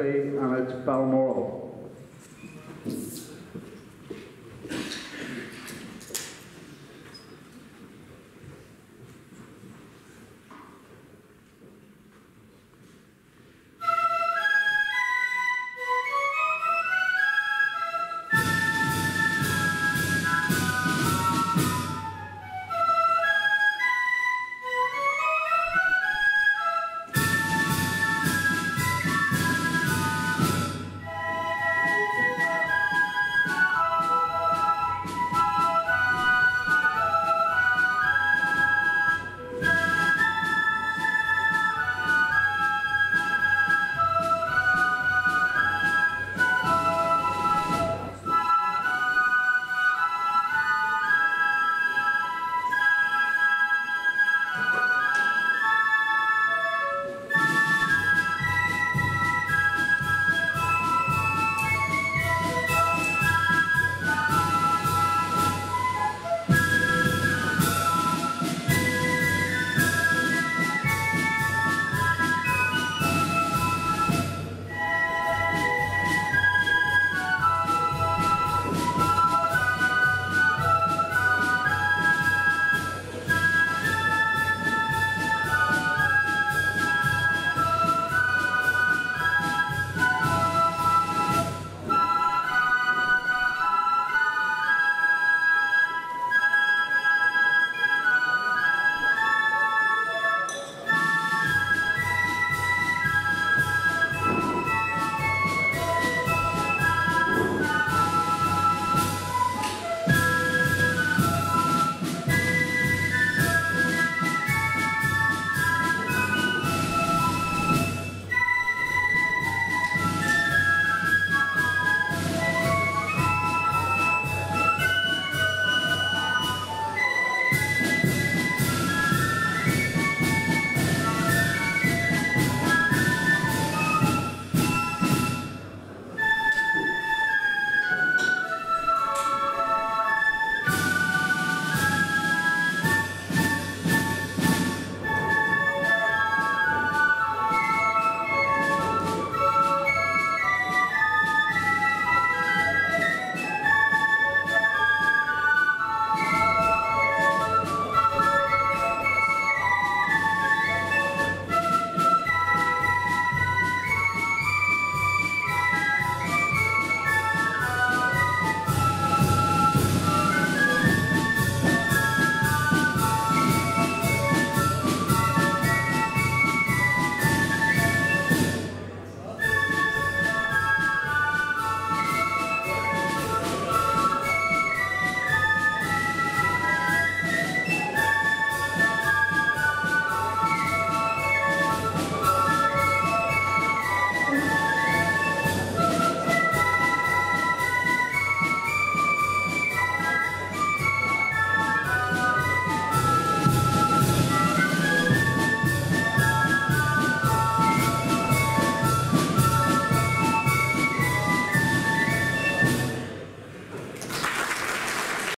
And it's Balmoral.